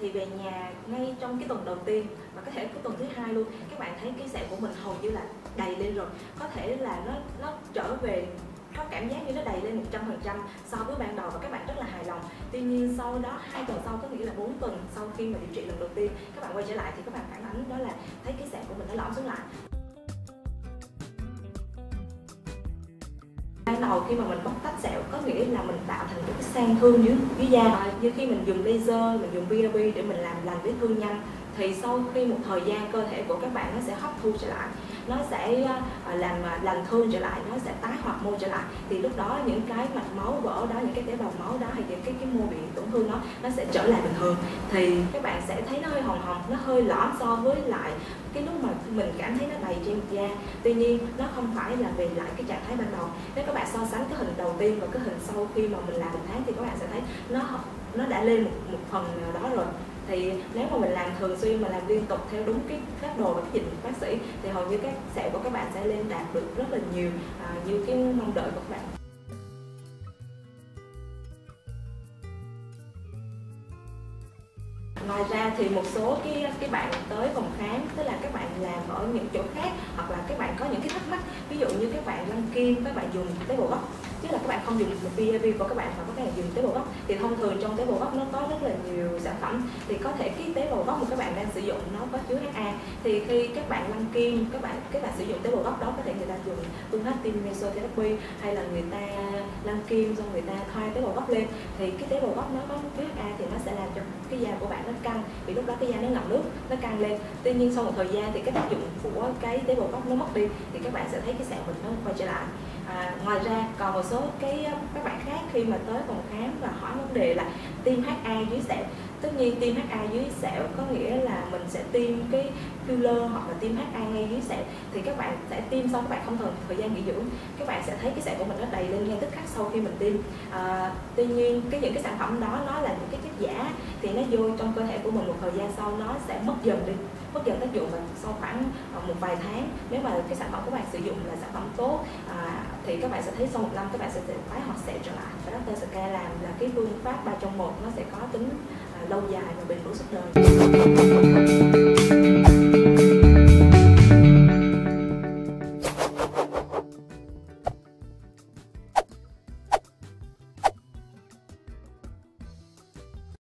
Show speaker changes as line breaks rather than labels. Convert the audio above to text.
thì về nhà ngay trong cái tuần đầu tiên và có thể cái tuần thứ hai luôn, các bạn thấy cái sẹo của mình hầu như là đầy lên rồi. Có thể là nó nó trở về, có cảm giác như nó đầy lên 100% so với ban đầu và các bạn rất là hài lòng. Tuy nhiên sau đó, hai tuần sau có nghĩa là 4 tuần sau khi mà điều trị lần đầu tiên, các bạn quay trở lại thì các bạn phản ánh đó là thấy cái sẹo của mình nó lõm xuống lại. Ban đầu khi mà mình bóc tách sẹo có nghĩa là mình tạo thành một cái sang thương dưới dưới da. À, như khi mình dùng laser mình dùng BRB để mình làm lành vết thương nhanh thì sau khi một thời gian cơ thể của các bạn nó sẽ hấp thu trở lại nó sẽ à, làm à, lành thương trở lại nó sẽ tái hoạt mô trở lại. Thì lúc đó những cái mạch máu vỡ những cái tế bào máu đó hay những cái cái mô bị tổn thương đó nó sẽ trở lại bình thường. Thì các bạn sẽ thấy nó hơi hồng hồng nó hơi lõm so với lại cái lúc mà mình cảm thấy nó đầy trên da. Tuy nhiên nó không phải là về lại cái trạng thái ban đầu. Nếu các bạn so sánh cái hình đầu tiên và cái hình sau khi mà mình làm một tháng thì các bạn sẽ thấy nó nó đã lên một, một phần nào đó rồi. Thì nếu mà mình làm thường xuyên mà làm liên tục theo đúng cái phác đồ và cái dịch bác sĩ thì hầu như các sẹo của các bạn sẽ lên đạt được rất là nhiều à, như cái mong đợi của các bạn. Ngoài ra thì một số cái cái bạn tới phòng khám, tức là các bạn làm ở những chỗ khác, hoặc là các bạn có những cái thắc mắc, ví dụ như các bạn lăn kim, các bạn dùng tế bào gốc chứ là các bạn không dùng một PAV của các bạn mà có thể dùng tế bào gốc, thì thông thường trong tế bào gốc nó có rất là nhiều sản phẩm. Thì có thể cái tế bào gốc mà các bạn đang sử dụng nó có chứa HA thì khi các bạn lăn kim, các bạn các bạn sử dụng tế bào gốc đó, có thể người ta dùng phương pháp tim mesotherapy hay là người ta kim xong người ta thay tế bào gốc lên thì cái tế bào gốc nó có pH HA thì nó sẽ làm cho cái da của bạn nó căng vì lúc đó cái da nó ngậm nước nó căng lên. Tuy nhiên sau một thời gian thì cái tác dụng của cái tế bào gốc nó mất đi thì các bạn sẽ thấy cái sẹo mình nó quay trở lại. À, ngoài ra còn một số cái các bạn khác khi mà tới phòng khám và hỏi vấn đề là tiêm HA dưới sẹo tất nhiên tiêm HA dưới sẹo có nghĩa là mình sẽ tiêm cái filler hoặc là tiêm HA ngay dưới sẹo. Thì các bạn sẽ tiêm xong các bạn không cần thời gian nghỉ dưỡng. Các bạn sẽ thấy cái sẹo của mình nó đầy lên ngay tức khắc sau khi mình tiêm. À, tuy nhiên cái những cái sản phẩm đó nó là những cái chất giả thì nó vô trong cơ thể của mình một thời gian sau nó sẽ mất dần đi mất dần tác dụng và sau khoảng à, một vài tháng. Nếu mà cái sản phẩm của bạn sử dụng là sản phẩm tốt thì các bạn sẽ thấy sau một năm các bạn sẽ tái hoạt sẹo trở lại. Và doctor scan làm là cái phương pháp ba trong một nó sẽ có tính à, lâu dài và bền vững suốt đời.